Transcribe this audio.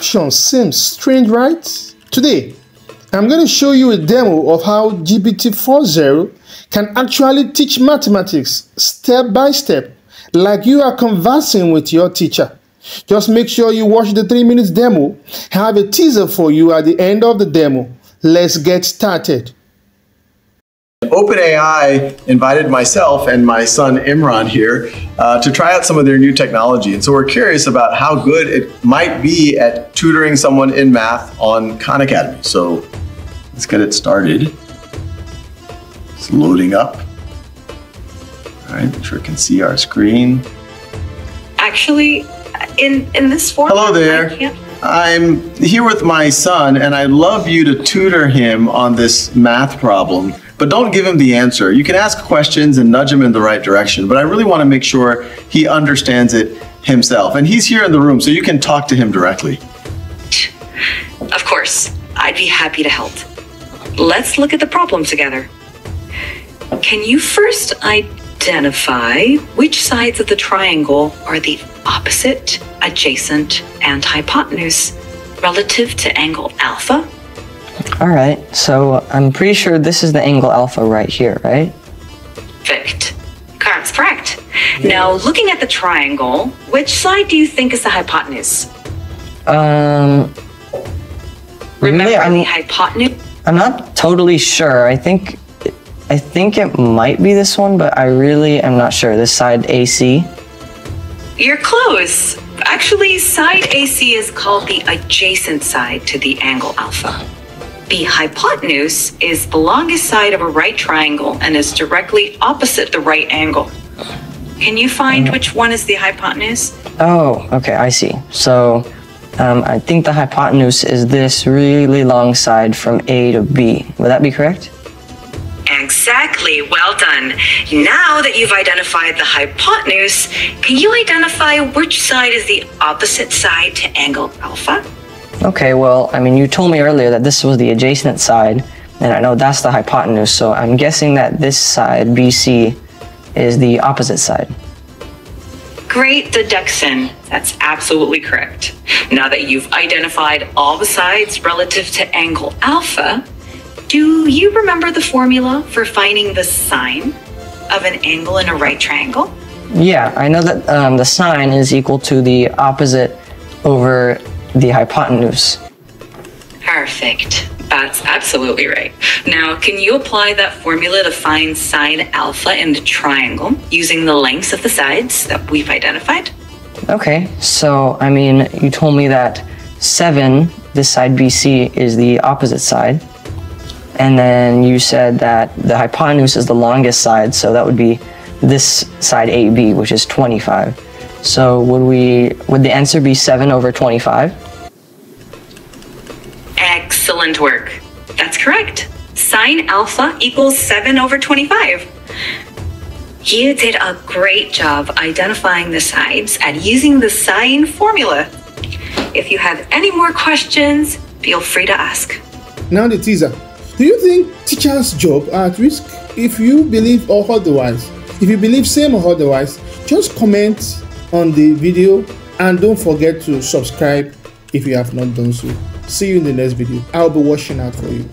caption seems strange, right? Today, I'm going to show you a demo of how GPT-4o can actually teach mathematics step by step like you are conversing with your teacher. Just make sure you watch the 3 minutes demo. I have a teaser for you at the end of the demo. Let's get started. OpenAI invited myself and my son Imran here uh, to try out some of their new technology. And so we're curious about how good it might be at tutoring someone in math on Khan Academy. So let's get it started. It's loading up. All right, make sure it can see our screen. Actually, in, in this form. Hello there. I'm here with my son, and I'd love you to tutor him on this math problem but don't give him the answer. You can ask questions and nudge him in the right direction, but I really want to make sure he understands it himself. And he's here in the room, so you can talk to him directly. Of course, I'd be happy to help. Let's look at the problem together. Can you first identify which sides of the triangle are the opposite, adjacent, and hypotenuse relative to angle alpha? All right, so I'm pretty sure this is the angle alpha right here, right? Perfect. That's correct. Now, looking at the triangle, which side do you think is the hypotenuse? Um. Remember really, the hypotenuse? I'm not totally sure. I think, I think it might be this one, but I really am not sure. This side AC. You're close. Actually, side AC is called the adjacent side to the angle alpha. The hypotenuse is the longest side of a right triangle and is directly opposite the right angle. Can you find uh, which one is the hypotenuse? Oh, okay, I see. So um, I think the hypotenuse is this really long side from A to B. Would that be correct? Exactly. Well done. Now that you've identified the hypotenuse, can you identify which side is the opposite side to angle alpha? Okay, well, I mean, you told me earlier that this was the adjacent side, and I know that's the hypotenuse, so I'm guessing that this side, BC, is the opposite side. Great deduction. That's absolutely correct. Now that you've identified all the sides relative to angle alpha, do you remember the formula for finding the sine of an angle in a right triangle? Yeah, I know that um, the sine is equal to the opposite over the hypotenuse. Perfect. That's absolutely right. Now, can you apply that formula to find sine alpha in the triangle using the lengths of the sides that we've identified? Okay, so I mean, you told me that 7, this side BC, is the opposite side. And then you said that the hypotenuse is the longest side, so that would be this side AB, which is 25. So would we would the answer be 7 over 25? Excellent work. That's correct. Sine alpha equals 7 over 25. You did a great job identifying the sides and using the sine formula. If you have any more questions, feel free to ask. Now the teaser. Do you think teachers' job are at risk? If you believe or otherwise, if you believe same or otherwise, just comment on the video and don't forget to subscribe if you have not done so. See you in the next video. I'll be watching out for you.